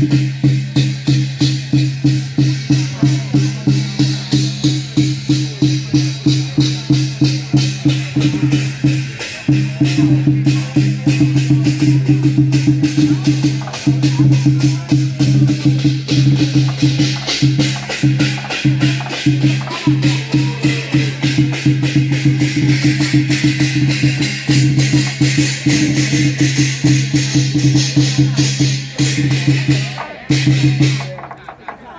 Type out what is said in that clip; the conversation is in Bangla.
Thank